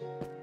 you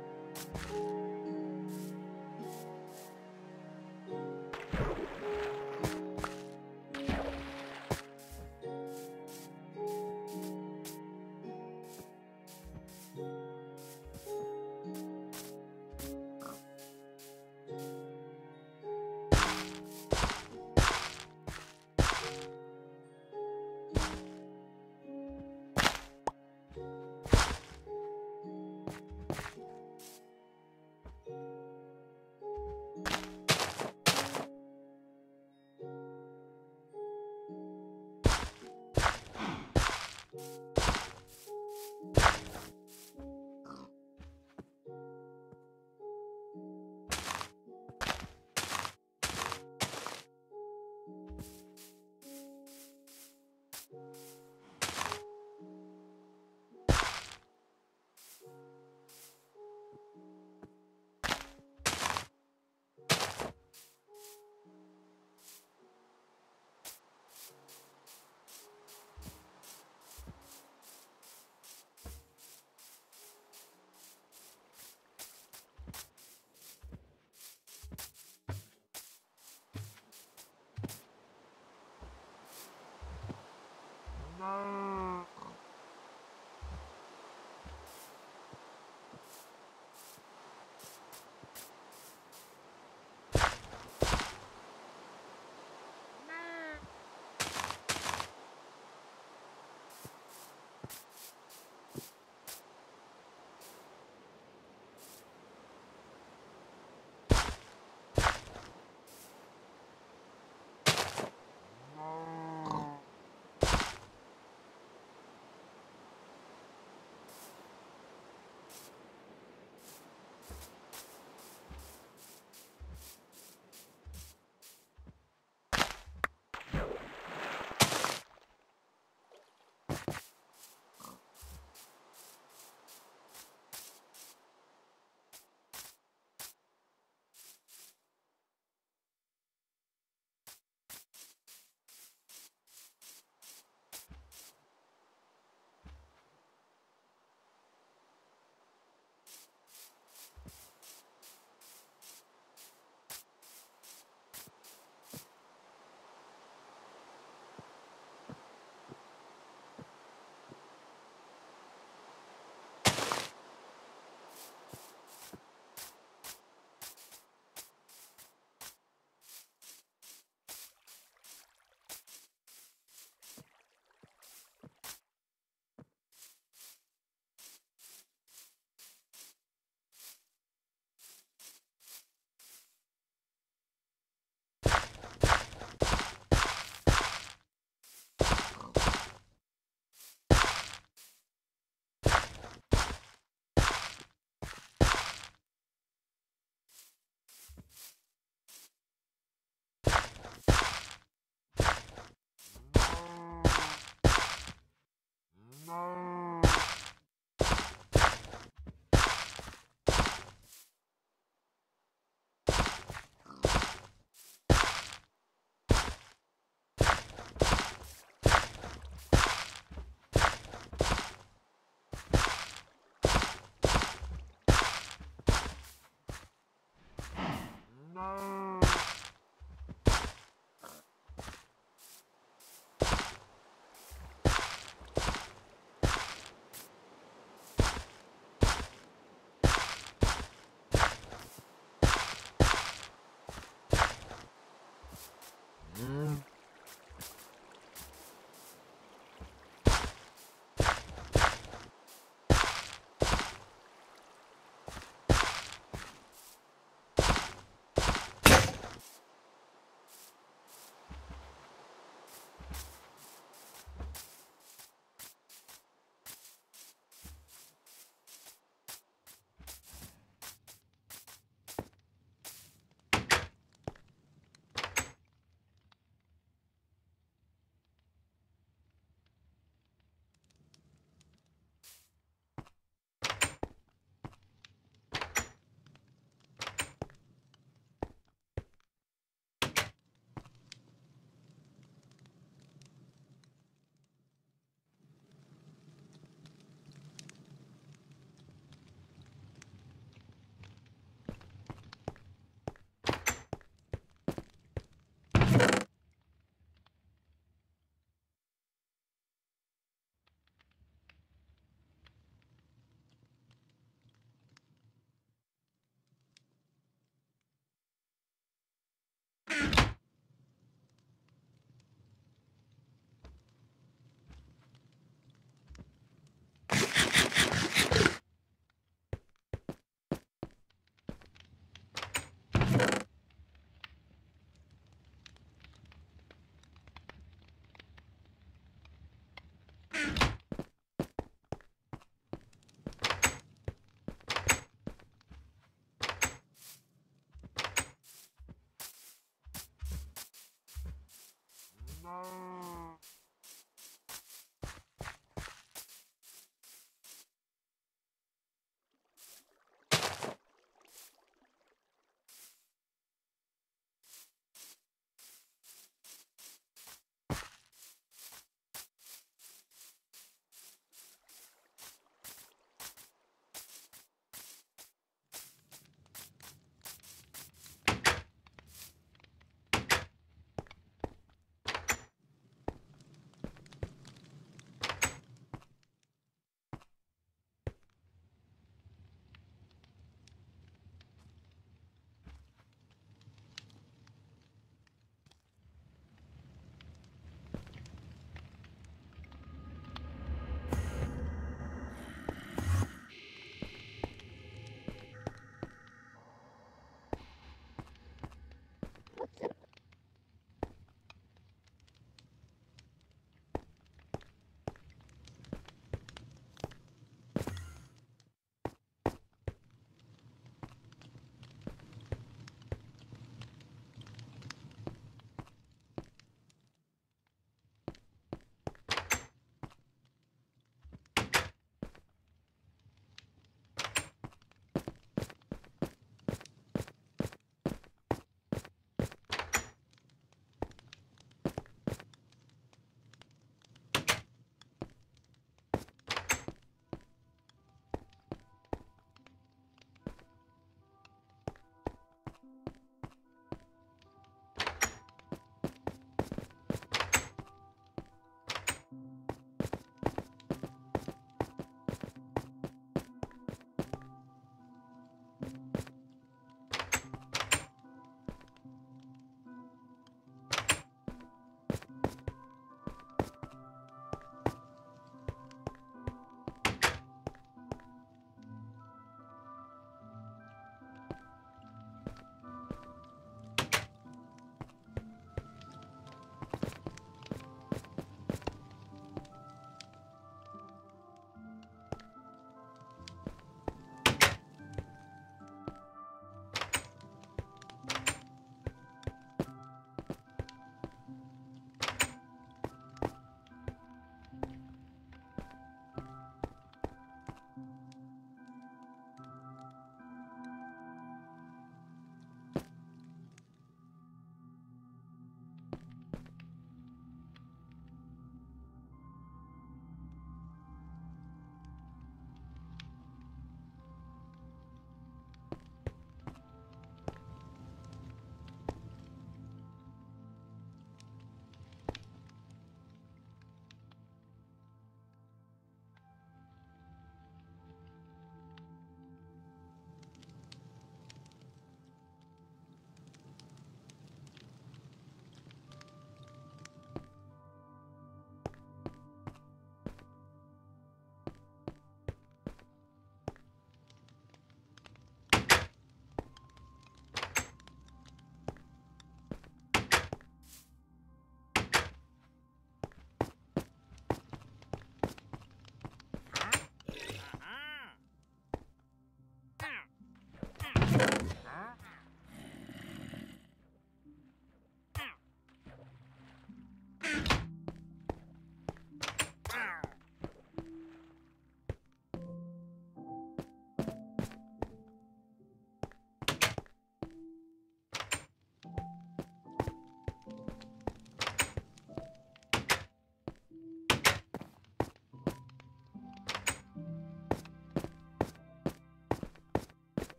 Oh.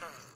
Ha!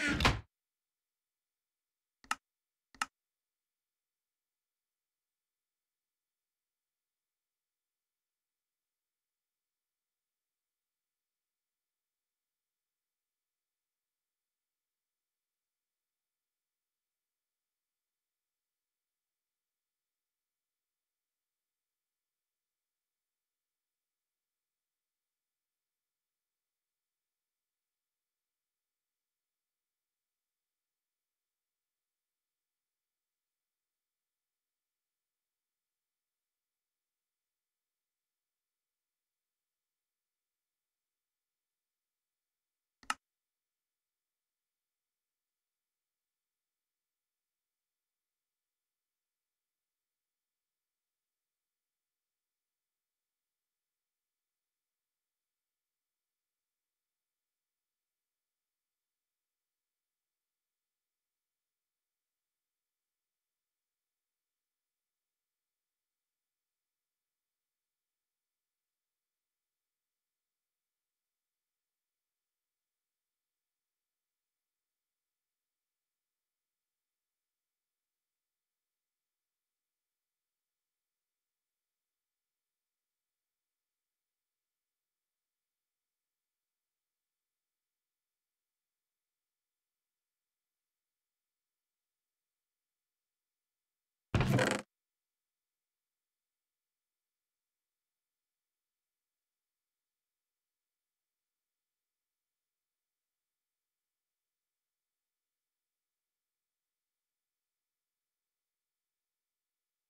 Ah.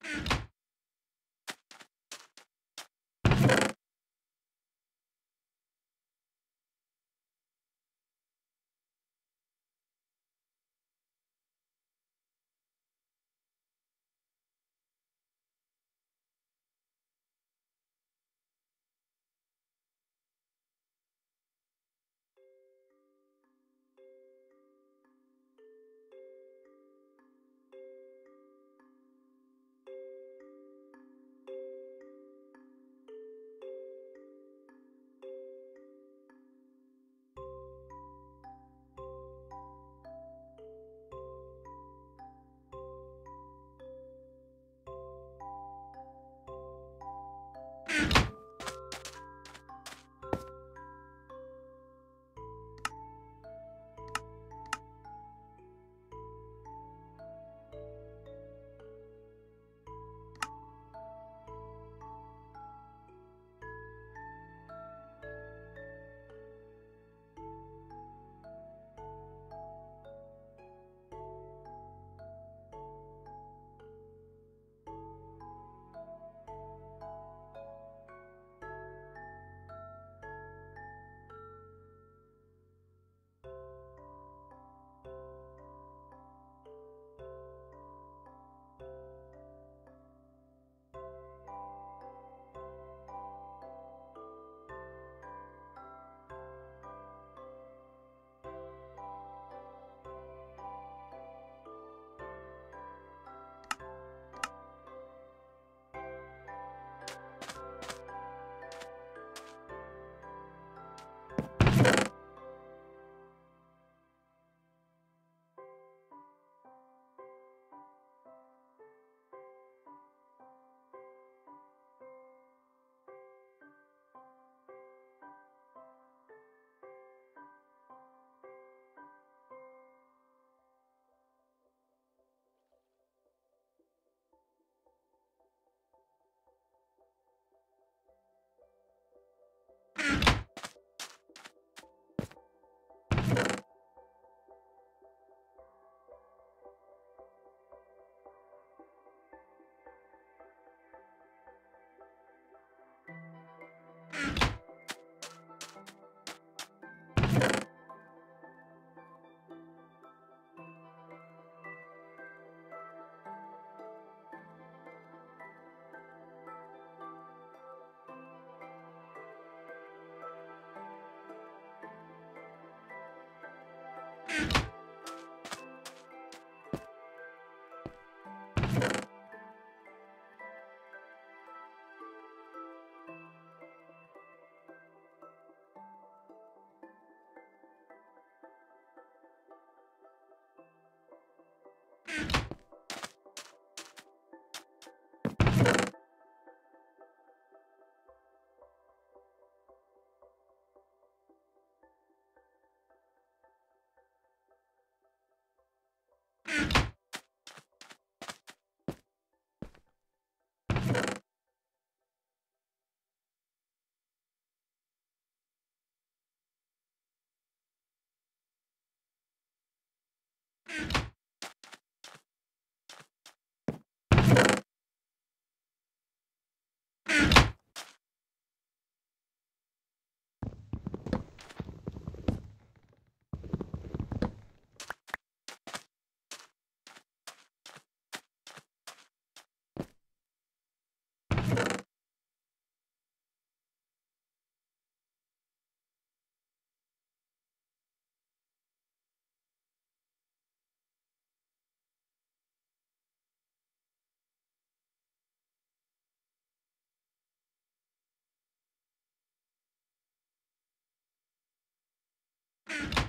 Ah! You